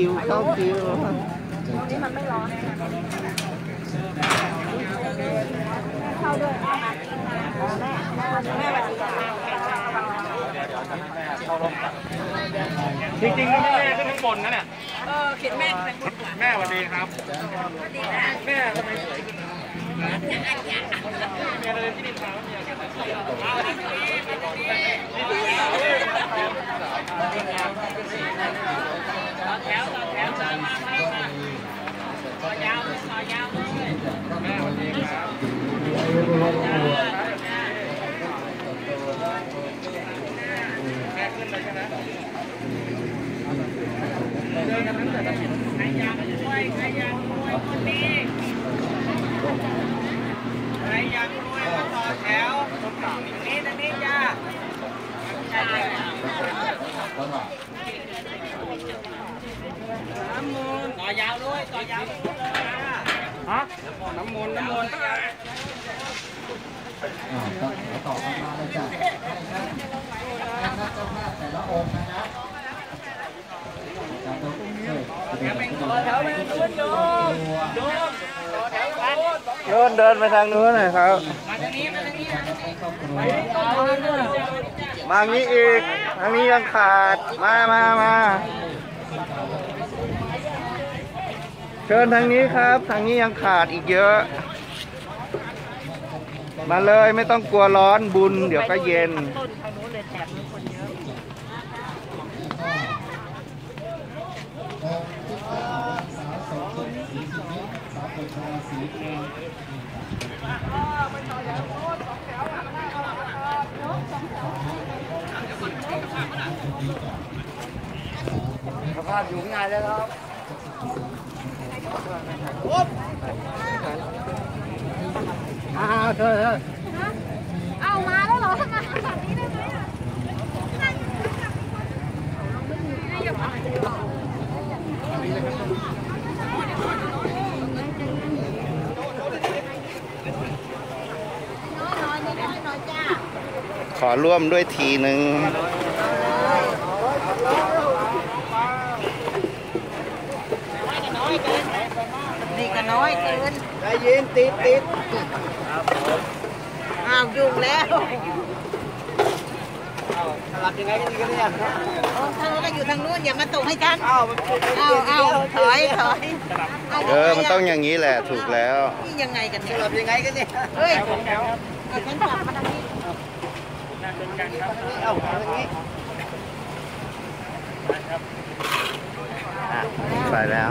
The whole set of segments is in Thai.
เข้าคิวเข้าคิวจริงๆก็ไม่แม่ขึ้นข้างบนนะเนี่ยเออเขียนแม่งเป็นคนหัวแม่สวัสดีครับแม่ทำไมสวยขึ้นมีอะไรที่นินทาว่ามีอะไรแม่สวัสดีครับแม่ขึ้นเลยใช่ไหมเดินกันตั้งแต่ตะกี้ ใครอยากรวยมาต่อแถวนี่ตรงนี้จ้าน้ำมูลต่ อยาวด้วยต่อยาวฮะน้ำมนต์น้ำมนต์อ่าก็ขอต่อกันมาเลยจ้ะนะครับเจ้าภาพแต่ละองค์นะครับตัวเชิญเป็นตัวแถวเป็นตัวตัวโน่นเดินไปทางนู้นหน่อยครับ มาทางนี้ มาทางนี้ มาทางนี้อีก ทางนี้ยังขาด มามามา เชิญทางนี้ครับ ทางนี้ยังขาดอีกเยอะ มาเลยไม่ต้องกลัวร้อนบุญ เดี๋ยวก็เย็นองค์ที่สามสาวสมทบสีสิบิสาวปุชาสีเมืองสภาพอยู่ข้างในแล้วครับ อ้าวเธอเอามาแล้วเหรอทำไมแบบนี้ได้ไหมอะขอร่วมด้วยทีหนึ่ง นี่ก็น้อยเกินใจเย็นติดติดอ้าวยุ่งแล้วสลับยังไงกันดีกันเนี่ยโอ้เธอก็อยู่ทางนู้นอย่ามาตกให้ฉันอ้าวมันเอาเอาถอยถอยาเออมันต้องอย่างนี้แหละถูกแล้วนี่ยังไงกันเนี่ยสลับยังไงกันเนี่ยเฮ้ยเอาฉันกลับมาทางนี้เอาทางนี้อะไปแล้ว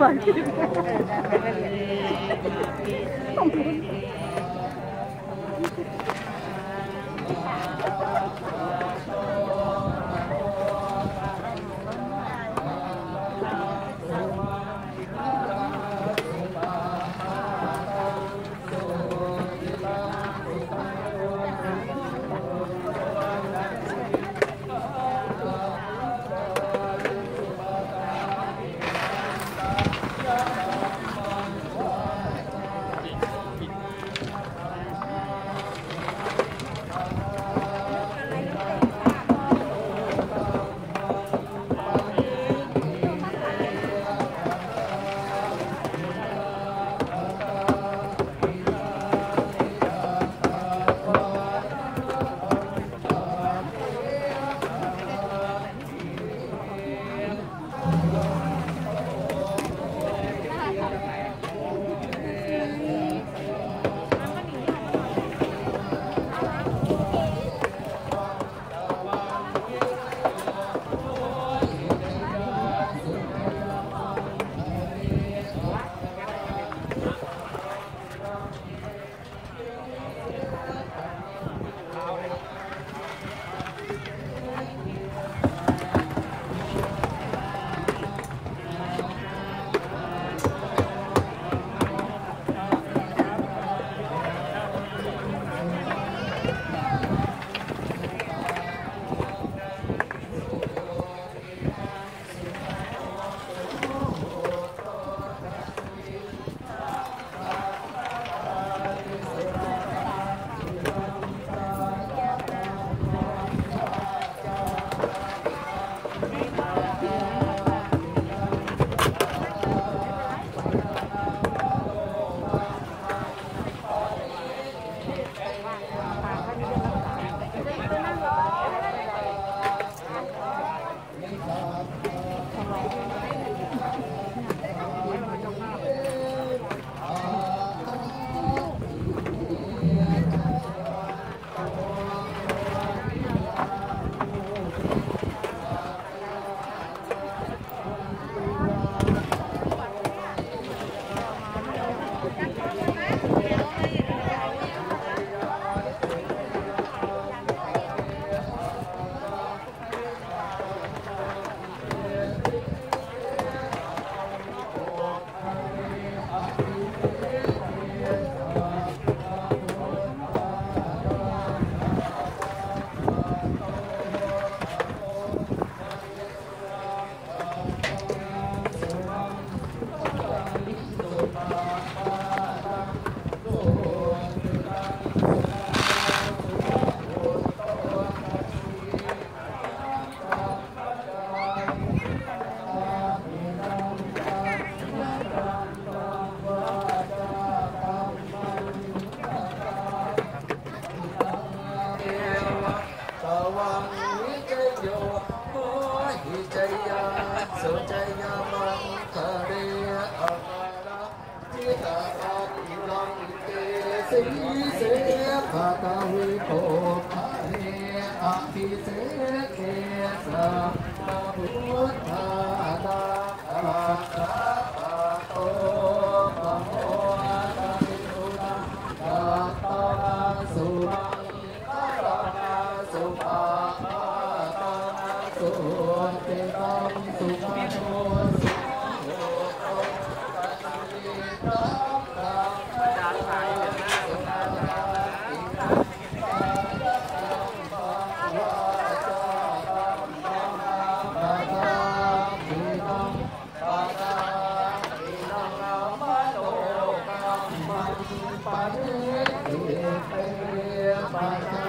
ห ภาตวิโกภคาเนอภิเสเกสัพพะพุทธาตาอาคาโตปะโมตะวิสุตาตัตาสุมังคารนาสุปาตาสุเตตังสุขโน เอา